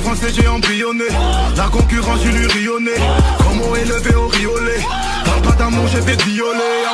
français j'ai embryonné. La concurrence j'ai lui rionné Comment élevé au riolet? Parle pas d'amour j'ai fait violer.